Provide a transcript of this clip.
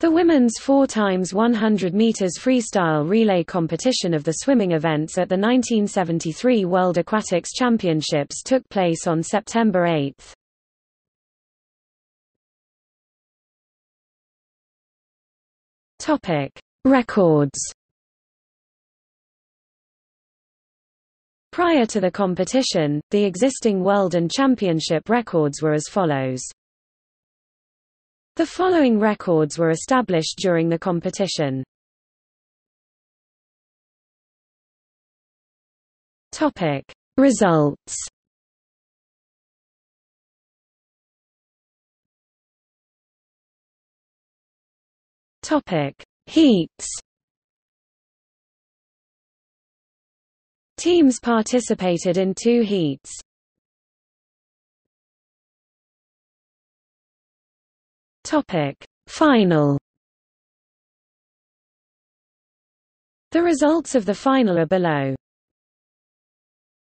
The women's 4 x 100 meters freestyle relay competition of the swimming events at the 1973 World Aquatics Championships took place on September 8. Topic: Records. Prior to the competition, the existing world and championship records were as follows. The following records were established during the competition. Topic: Results. Topic: Heats. Teams participated in two heats. Topic: Final. The results of the final are below.